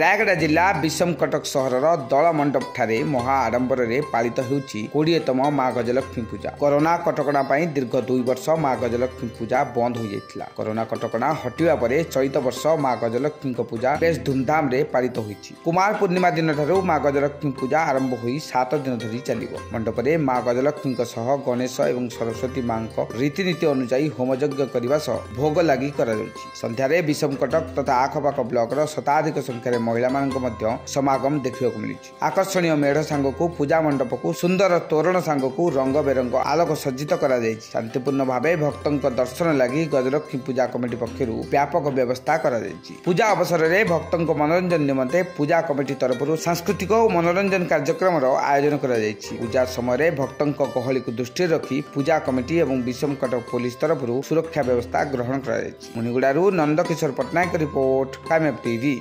ରାୟଗଡ଼ା ଜିଲ୍ଲା ବିଷମ କଟକ ସହରର ଦଳ ମଣ୍ଡପଠାରେ ମହା ଆଡମ୍ବରରେ ପାଳିତ ହେଉଛି କୋଡ଼ିଏତମ ମା ଗଜଲକ୍ଷ୍ମୀ ପୂଜା। କରୋନା କଟକଣା ପାଇଁ ଦୀର୍ଘ ଦୁଇ ବର୍ଷ ମା ଗଜଲକ୍ଷ୍ମୀ ପୂଜା ବନ୍ଦ ହୋଇଯାଇଥିଲା। କରୋନା କଟକଣା ହଟିବା ପରେ ଚଳିତ ବର୍ଷ ମା ଗଜଲକ୍ଷ୍ମୀଙ୍କ ପୂଜା ବେଶ ଧୁମଧାମରେ ପାଳିତ ହୋଇଛି। କୁମାର ପୂର୍ଣ୍ଣିମା ଦିନଠାରୁ ମା ଗଜଲକ୍ଷ୍ମୀ ପୂଜା ଆରମ୍ଭ ହୋଇ ସାତ ଦିନ ଧରି ଚାଲିବ। ମଣ୍ଡପରେ ମା ଗଜଲକ୍ଷ୍ମୀଙ୍କ ସହ ଗଣେଶ ଏବଂ ସରସ୍ୱତୀ ମାଙ୍କ ରୀତିନୀତି ଅନୁଯାୟୀ ହୋମଯଜ୍ଞ କରିବା ସହ ଭୋଗ ଲାଗି କରାଯାଉଛି। ସନ୍ଧ୍ୟାରେ ବିଷମ କଟକ ତଥା ଆଖପାଖ ବ୍ଲକର ଶତାଧିକ ସଂଖ୍ୟାରେ ମହିଳାମାନଙ୍କ ମଧ୍ୟ ସମାଗମ ଦେଖିବାକୁ ମିଳିଛି। ଆକର୍ଷଣୀୟ ମେଢ ସାଙ୍ଗକୁ ପୂଜା ମଣ୍ଡପକୁ ସୁନ୍ଦର ତୋରଣ ସାଙ୍ଗକୁ ରଙ୍ଗ ବେରଙ୍ଗ ଆଲୋକ ସଜ୍ଜିତ କରାଯାଇଛି। ଶାନ୍ତିପୂର୍ଣ୍ଣ ଭାବେ ଭକ୍ତଙ୍କ ଦର୍ଶନ ଲାଗି ଗଜଲକ୍ଷ୍ମୀ ପୂଜା କମିଟି ପକ୍ଷରୁ ବ୍ୟାପକ ବ୍ୟବସ୍ଥା କରାଯାଇଛି। ପୂଜା ଅବସରରେ ଭକ୍ତଙ୍କ ମନୋରଞ୍ଜନ ନିମନ୍ତେ ପୂଜା କମିଟି ତରଫରୁ ସାଂସ୍କୃତିକ ଓ ମନୋରଞ୍ଜନ କାର୍ଯ୍ୟକ୍ରମର ଆୟୋଜନ କରାଯାଇଛି। ପୂଜା ସମୟରେ ଭକ୍ତଙ୍କ ଗହଳିକୁ ଦୃଷ୍ଟିରେ ରଖି ପୂଜା କମିଟି ଏବଂ ବିଷମ କଟକ ପୋଲିସ ତରଫରୁ ସୁରକ୍ଷା ବ୍ୟବସ୍ଥା ଗ୍ରହଣ କରାଯାଇଛି। ମୁନିଗୁଡାରୁ ନନ୍ଦକିଶୋର ପଟ୍ଟନାୟକ ରିପୋର୍ଟ କାମେବ ଟିଭି।